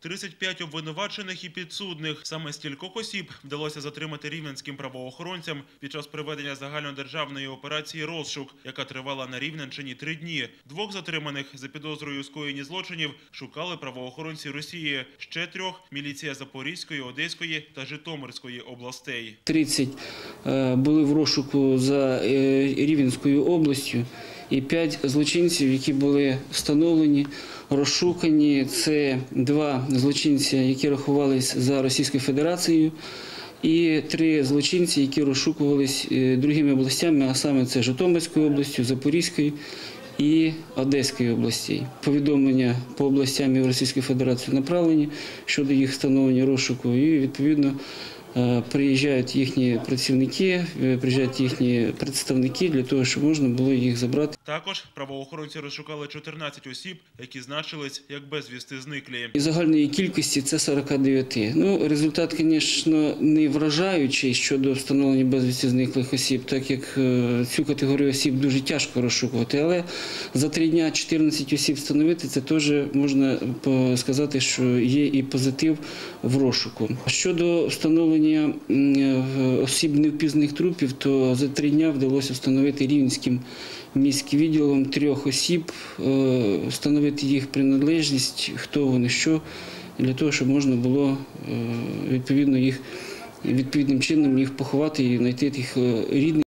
35 обвинувачених і підсудних. Саме стількох осіб вдалося затримати рівненським правоохоронцям під час проведення загальнодержавної операції «Розшук», яка тривала на Рівненщині три дні. Двох затриманих за підозрою у скоєнні злочинів шукали правоохоронці Росії. Ще трьох – міліція Запорізької, Одеської та Житомирської областей. 30 е, були в розшуку за е, Рівненською областю і 5 злочинців, які були встановлені, розшукані. Це два злочинці, які рахувались за Російською Федерацією, і три злочинці, які розшукувались е, другими областями, а саме це Житомирською областю, Запорізькою і Одеської областей. Повідомлення по областям Російській Федерації направлені щодо їх встановлення розшуку, і відповідно приїжджають їхні працівники, е, приїжджають їхні представники для того, щоб можна було їх забрати. Також правоохоронці розшукали 14 осіб, які значились як безвісти зниклі. І загальної кількості це 49. Ну, результат, звісно, не вражаючий щодо встановлення безвісті зниклих осіб, так як е, цю категорію осіб дуже тяжко розшукувати. Але за три дня 14 осіб встановити, це теж можна сказати, що є і позитив в розшуку. Щодо встановлення е, осіб невпізних трупів, то за три дня вдалося встановити рівненським міським відділом трьох осіб, е, встановити їх приналежність, хто вони, що, для того, щоб можна було е, відповідно їх відповідним чином їх поховати і знайти тих е, рідних.